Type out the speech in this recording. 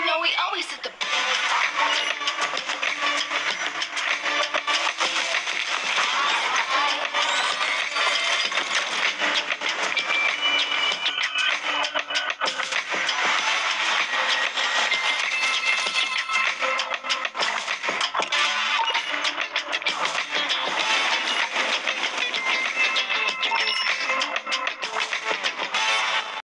you know we always hit the.